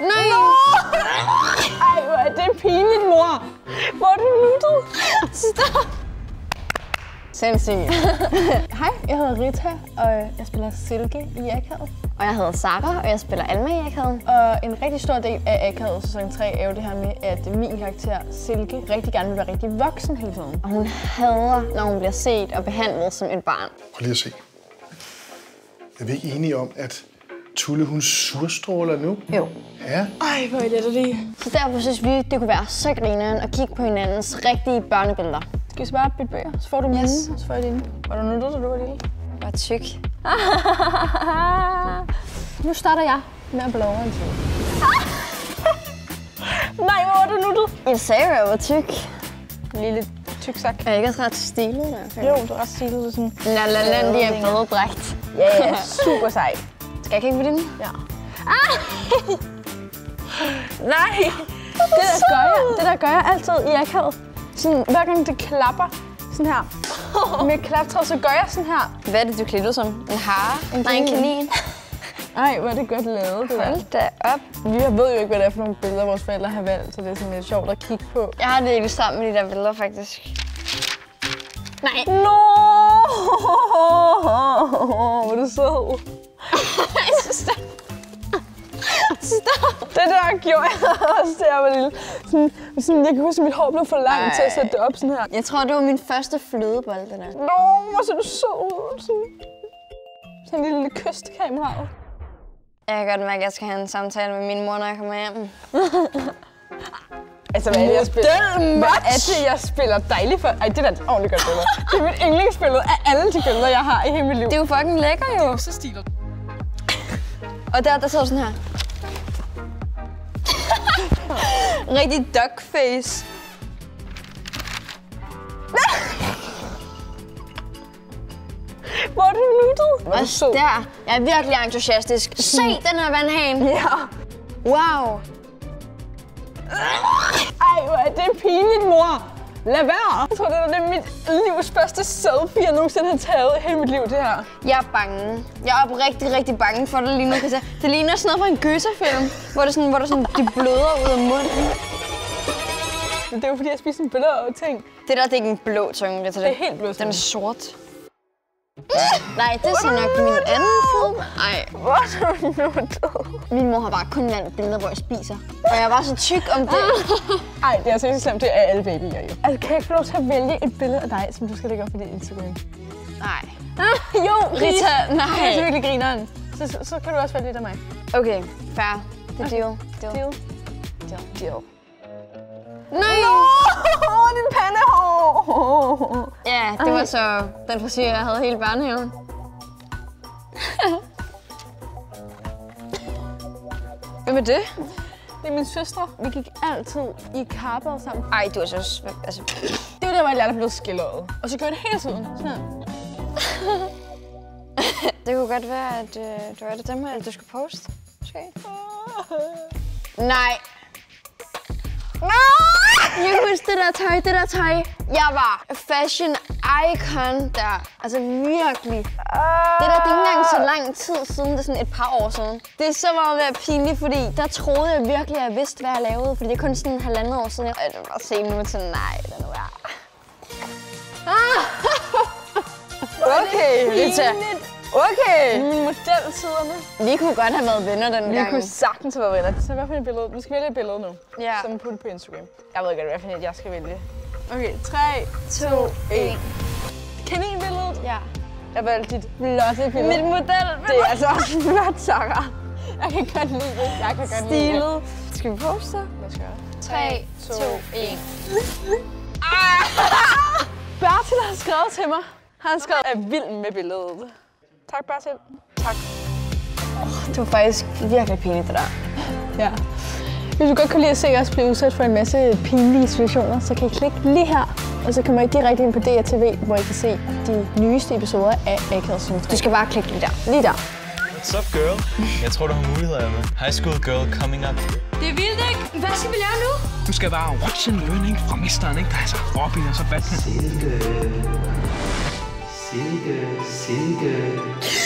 Nej! Ej, hvor er det pinligt, mor. Hvor er du nuttet? Stop! Sindssygt. Hej, jeg hedder Rita, og jeg spiller Silke i Akavet. Og jeg hedder Sara, og jeg spiller Alma i akavet. Og en rigtig stor del af Akavet sæson 3 er jo det her med, at min karakter Silke rigtig gerne vil være rigtig voksen hele tiden. Og hun hader, når hun bliver set og behandlet som et barn. Prøv lige at se. Er vi ikke enige om, at Tulle, hun surstråler nu? Jo. Ja. Ej, hvor er det lige. Så derfor synes vi, det kunne være så grineren at kigge på hinandens rigtige børnebilleder. Skal vi så bare bytte bøger? Så får du mine, Yes. og så får jeg dine. Var du nuttet, da du var lille? Bare tyk. Nu starter jeg med at blowe en tur. Nej, hvor er du nuttet? Jeg sagde at jeg var tyk. Lille tyksak. Er jeg ikke også ret stilet? Jo, du er ret stilet. Er sådan, La la la, de er badedragt. ja, ja, super sej. Skal jeg kigge på dine? Ja. Nej! Det der, gør jeg, det der gør jeg altid i akavet. Sådan, hver gang det klapper, sådan her. Med klaptræd, så gør jeg sådan her. Hvad er det, du klædte ud som? En hare? En Nej, en kanin. Ej, hvor er det godt lavet, det. Hold da op. Vi ved jo ikke, hvad det er for nogle billeder, vores forældre har valgt, så det er sådan lidt sjovt at kigge på. Jeg har det ikke sammen med de der billeder, faktisk. Nej. Nå! Hvor er du sød. Stop. Det der gjorde jeg også, da jeg var lille. Sådan, sådan, jeg kan huske, at mit hår blev for langt til at sætte det op sådan her. Jeg tror, det var min første flødebold, det der. Nå, hvor ser du sød ud. Sådan, sådan en lille kystkamera. Jeg kan godt mærke, at jeg skal have en samtale med min mor, når jeg kommer hjem. Altså, hvad er det, jeg spiller? Hvad er det, jeg spiller dejligt for? Ej, det er da et ordentligt godt billede. Det er mit yndlingsbillede af alle de billeder, jeg har i hele mit liv. Det er jo fucking lækker, jo. Så stiler. Og der, der sidder sådan her. Rigtig duckface. Hvor er du nuttet? Også sød. der. Jeg er virkelig entusiastisk. Se den her vandhane. Ja. Wow. Ej, hvor er det pinligt, mor. Lad være. Jeg tror, det er, det mit livs første selfie, jeg nogensinde har taget i hele mit liv, det her. Jeg er bange. Jeg er oprigtig, rigtig bange for det lige nu. Se. Det ligner sådan noget fra en Goethe-film, hvor, det sådan, hvor det sådan, de bløder ud af munden. Det er jo fordi, jeg spiser en og ting. Det der, det er ikke en blå tunge. Det, er, Det er helt blødt. Den er sort. Nej, det er så nok min anden film. Ej, Hvor er du nuttet? min mor har bare kun valgt billeder, hvor jeg spiser. Og jeg var så tyk om det. Ej, det er seriøst slemt. Det er alle babyer jo. Altså, kan jeg ikke få lov til at vælge et billede af dig, som du skal lægge op på dit Instagram? Nej. jo, Rita, nej. Det er virkelig grineren. Så, så, så kan du også vælge lidt af mig. Okay, fair. Det er deal. Deal. Deal. Deal. Deal. Nej! Åh, din pandehår! Ja, det var så den frisyr, jeg havde hele børnehaven. Hvem er det? Det er min søstre. Vi gik altid i karpet sammen. Ej, du er så... Altså, Det var der, hvor jeg lærte at blive skilleret. Og så gjorde det hele tiden. Sådan det kunne godt være, at øh, det var det dem her, du skulle poste. Måske. Nej. Huske det der tøj, det der tøj. Jeg var fashion icon der. Altså virkelig. Det der, det er ikke engang så lang tid siden, det er sådan et par år siden. Det er så meget være pinligt, fordi der troede jeg virkelig, at jeg vidste, hvad jeg lavede. Fordi det er kun sådan en halvandet år siden. Jeg det var se nu til, nej, det er nu er. Okay, Rita. Okay. Mine modeltiderne. Vi kunne godt have været venner den Vi gang. kunne sagtens have været venner. Så hvad for et billede? Du skal vælge et billede nu. Ja. Som putte på Instagram. Jeg ved ikke, hvad for et jeg skal vælge. Okay, 3, 2, 1. Kaninbilledet. Ja. Jeg valgte dit flotte billede. Mit model. Det er altså også flot, Sarah. Jeg kan godt lide det. Jeg kan godt lide det. Stilet. Skal vi poste? Lad os gøre det. 3, 2, 1. Bertil har skrevet til mig. Han har skrevet, at jeg er vild med billedet. Tak, Bertil. Tak. Det var faktisk virkelig pinligt, det der. Ja. Hvis du godt kan lide at se os blive udsat for en masse pinlige situationer, så kan I klikke lige her, og så kommer I direkte ind på DRTV, hvor I kan se de nyeste episoder af Akavet Zoom 3. Du skal bare klikke lige der. lige der. What's up, girl? Jeg tror, du har muligheder, Emma. High school girl coming up. Det er vildt, ikke? Hvad skal vi lave nu? Du skal bare watch and learn, ikke? Fra mesteren, ikke? Der er så Robin og så Batman. Silke, Silke, Silke.